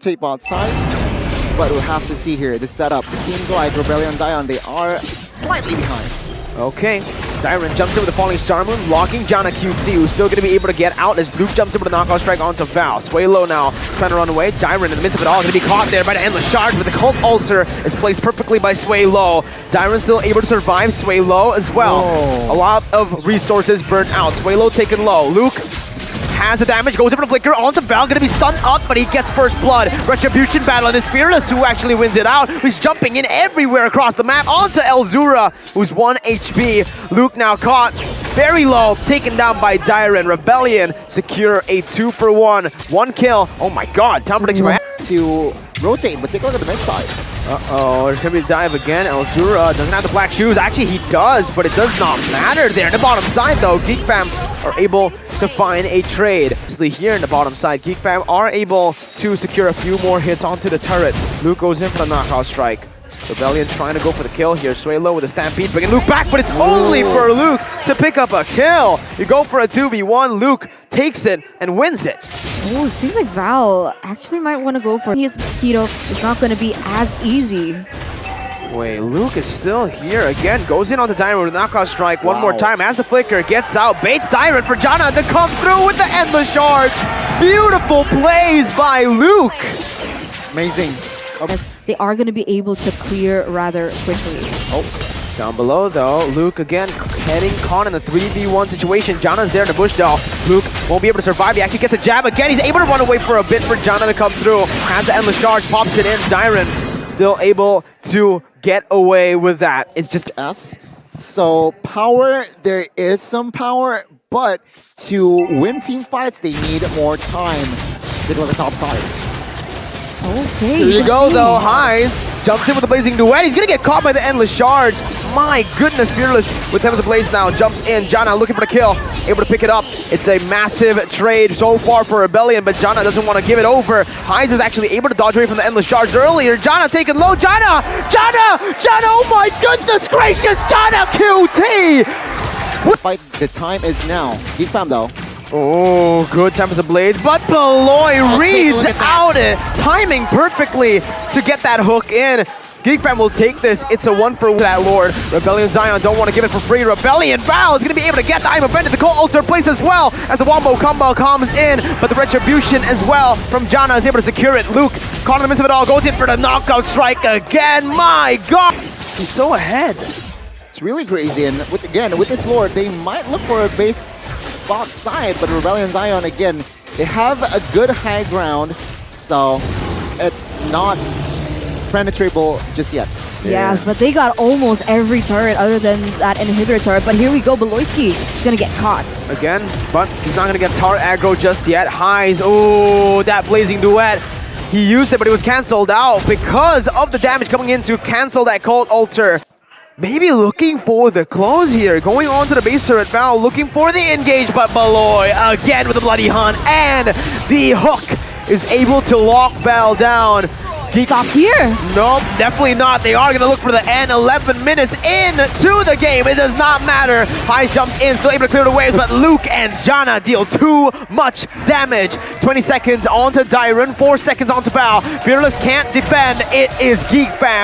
tape outside. But we'll have to see here the setup. It seems like Rebellion Zion, they are slightly behind. Okay, Dyron jumps in with the falling star moon, locking Janaaqt, who's still going to be able to get out as Luke jumps in with a knockout strike onto Val. Sway low now, trying to run away. Dyron in the midst of it all, going to be caught there by the Endless Shard, but the Cult Altar is placed perfectly by Sway Low. Dyron still able to survive Sway Low as well. Whoa. A lot of resources burnt out. Sway Low taken low. Luke has the damage, goes in for the flicker onto Val, gonna be stunned up, but he gets first blood. Retribution battle, and it's Fearless who actually wins it out, He's jumping in everywhere across the map onto Elzura, who's 1 HP. Luke now caught very low, taken down by Dyron. Rebellion secure a 2 for 1. One kill. Oh my god, time prediction by To rotate, but take a look at the mid side. uh-oh, there's gonna be a dive again. Elzura doesn't have the black shoes. Actually, he does, but it does not matter there. In the bottom side, though, Geek Fam are able to find a trade. Obviously, here in the bottom side, Geek Fam are able to secure a few more hits onto the turret. Luke goes in for the knockout strike. Rebellion trying to go for the kill here. Sway low with a stampede, bringing Luke back, but it's only for Luke to pick up a kill. You go for a 2v1, Luke takes it and wins it. Oh, seems like Val actually might want to go for his keto. It's not going to be as easy. Wait, Luke is still here again. Goes in on the Dyron with a knockout strike one more time as the flicker gets out. Baits Dyron for Jana to come through with the endless charge. Beautiful plays by Luke. Amazing. As they are going to be able to clear rather quickly. Oh, down below though, Luke again heading caught in a 3v1 situation. Jana's there in the bush though. Luke won't be able to survive. He actually gets a jab again. He's able to run away for a bit for Jana to come through. Has the endless charge, pops it in. Dyron still able to get away with that. It's just us. So power, there is some power, but to win team fights, they need more time. Take a the top side. Okay. Here you go see. though, Heinz jumps in with the Blazing Duet. He's gonna get caught by the Endless Shards. My goodness, Fearless with Heaven of the Blaze now. Jumps in, Jana looking for the kill. Able to pick it up. It's a massive trade so far for Rebellion, but Jana doesn't want to give it over. Heinz is actually able to dodge away from the Endless Shards earlier. Jana taking low. Jana! Jana! Jana! Oh my goodness gracious! Janaaqt! Fight, the time is now. Geek Fam though. Oh, good time for the blade, but Beloy reads look at that. out it, timing perfectly to get that hook in. Geek Fam will take this. It's a one for that Lord. Rebellion Zion don't want to give it for free. Rebellion Val is going to be able to get the I'm offended. The Cult Altar place as well as the Wombo combo comes in. But the Retribution as well from Jana is able to secure it. Luke, caught in the midst of it all, goes in for the knockout strike again. My God, he's so ahead. It's really crazy, and with again with this lord, they might look for a base bot side, but Rebellion Zion again, they have a good high ground, so it's not penetrable just yet. Yes, but they got almost every turret other than that inhibitor turret. But here we go, Baloyskie is going to get caught. again, but he's not gonna get tar aggro just yet. Highs, oh, that blazing duet. He used it, but it was cancelled out because of the damage coming in to cancel that Cult Altar. Maybe looking for the close here, going on to the base turret Val, looking for the engage, but Beloy again with the bloody hunt, and the hook is able to lock Val down. Geek Stop here. Nope, definitely not. They are going to look for the end. 11 minutes into the game. It does not matter. High jumps in, still able to clear the waves, but Luke and Jana deal too much damage. 20 seconds onto Dyron, 4 seconds onto Val. Fearless can't defend. It is Geek Fam.